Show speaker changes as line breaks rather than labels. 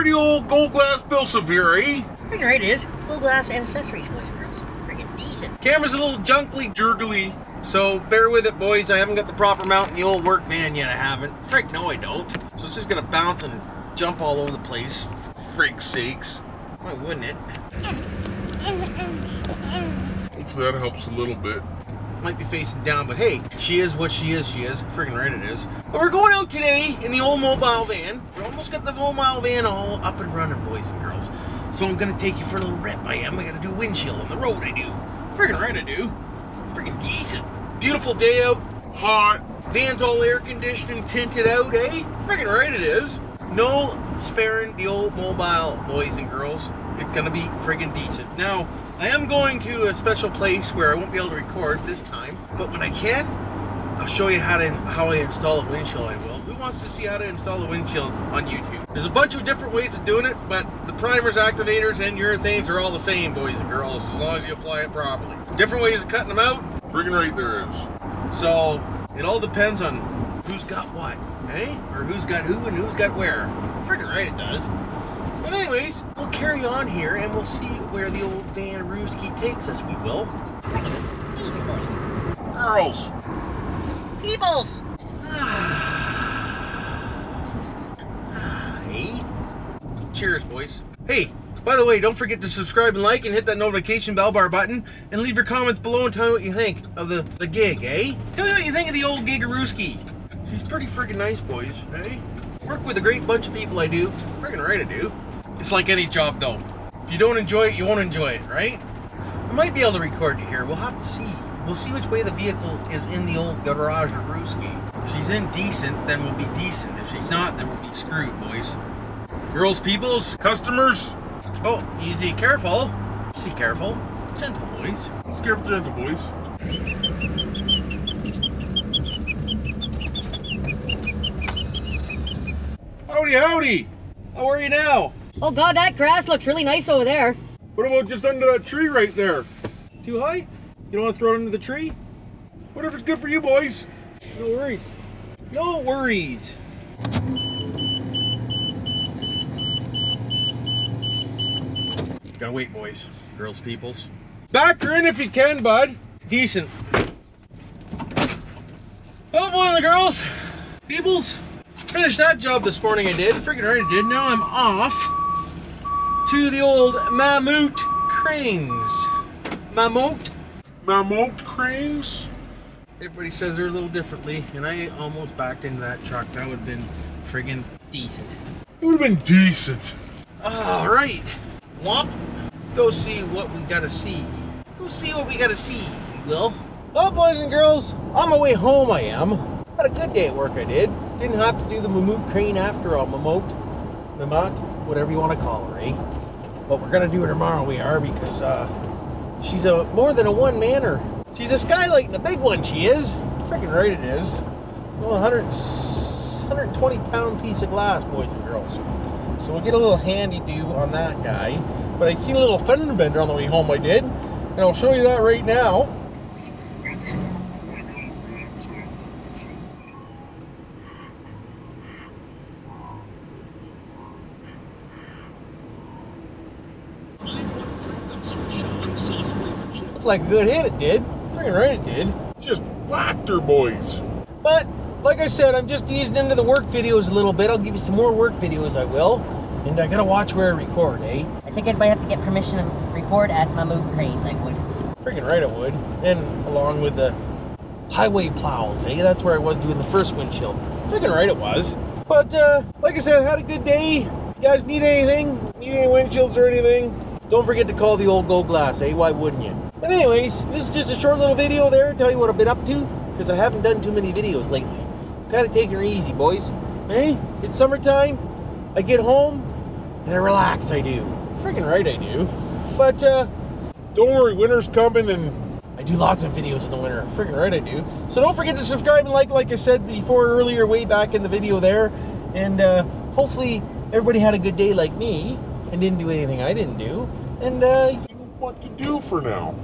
dirty old gold glass Bill Severe, eh?
Freaking right it is. Full glass and accessories, boys and girls. Freaking decent.
Camera's a little junkly, jergly, so bear with it, boys. I haven't got the proper mount in the old work van yet. I haven't. Frick, no, I don't. So it's just gonna bounce and jump all over the place. Frick's sakes. Why wouldn't it?
Hopefully that helps a little bit.
Might be facing down, but hey, she is what she is. She is. Friggin' right it is. But we're going out today in the old mobile van. We almost got the mobile van all up and running, boys and girls. So I'm gonna take you for a little rip. I am. I gotta do a windshield on the road. I do. Friggin' right I do. Friggin' decent. Beautiful day out.
Hot.
Van's all air conditioned and tinted out, eh? Friggin' right it is. No sparing the old mobile, boys and girls. It's gonna be friggin' decent. Now, I am going to a special place where I won't be able to record this time, but when I can, I'll show you how to how I install a windshield. I will. Who wants to see how to install a windshield on YouTube? There's a bunch of different ways of doing it, but the primers, activators, and urethanes are all the same, boys and girls, as long as you apply it properly. Different ways of cutting them out,
Friggin' right there is.
so it all depends on who's got what, eh? Or who's got who and who's got where. Friggin' right it does. But anyways, we'll carry on here and we'll see where the old Van Rooski takes us, we will.
Freaking boys.
Girls.
Peoples!
Hey. Cheers, boys. Hey, by the way, don't forget to subscribe and like and hit that notification bell bar button and leave your comments below and tell me what you think of the, the gig, eh? Tell me what you think of the old Gigarooski. She's pretty freaking nice, boys, eh? Work with a great bunch of people I do. Freaking right I do. It's like any job though. If you don't enjoy it, you won't enjoy it, right? I might be able to record you here. We'll have to see. We'll see which way the vehicle is in the old garage or Rooski. If she's in decent, then we'll be decent. If she's not, then we'll be screwed, boys. Girls, peoples.
Customers.
Oh, easy, careful. Easy, careful. Gentle, boys.
Let's get gentle, boys. Howdy, howdy.
How are you now?
Oh god, that grass looks really nice over there.
What about just under that tree right there?
Too high? You don't want to throw it under the tree?
What if it's good for you boys?
No worries. No worries. Gotta wait, boys. Girls, peoples. Back her in if you can, bud. Decent. Oh, boy and the girls. Peoples. Finished that job this morning I did. Freaking right I did. Now I'm off to the old Mammut Cranes. Mammut?
Mammoth cranes?
Everybody says they're a little differently, and I almost backed into that truck. That would have been friggin' decent.
It would have been decent.
All right, Womp. Let's go see what we gotta see. Let's go see what we gotta see, will. Well, boys and girls, on my way home I am. Had a good day at work I did. Didn't have to do the Mamoot crane after all. Mamote, Mamot, whatever you want to call her, eh? But we're gonna do it tomorrow, we are, because uh, she's a more than a one-manner. She's a skylight and a big one, she is. Freaking right it is. Well, 100, 120 pound piece of glass, boys and girls. So we'll get a little handy do on that guy. But I seen a little fender bender on the way home I did. And I'll show you that right now. Looked like a good hit, it did. Freaking right it did.
Just whacked her, boys.
But like I said, I'm just easing into the work videos a little bit. I'll give you some more work videos, I will. And I gotta watch where I record, eh?
I think I might have to get permission to record at Mammut Cranes, I would.
Freaking right I would. And along with the highway plows, eh? That's where I was doing the first windshield. Freaking right it was. But uh, like I said, I had a good day. You guys need anything? Need any windshields or anything? Don't forget to call the old gold glass, eh? Why wouldn't you? But anyways, this is just a short little video there, tell you what I've been up to, because I haven't done too many videos lately. Kind of taking it easy, boys. Hey, it's summertime. I get home and I relax, I do. Freaking right I do. But uh
Don't worry, winter's coming and
I do lots of videos in the winter. Freaking right I do. So don't forget to subscribe and like, like I said before earlier, way back in the video there. And uh, hopefully everybody had a good day like me and didn't do anything I didn't do. And uh,
what to do for now.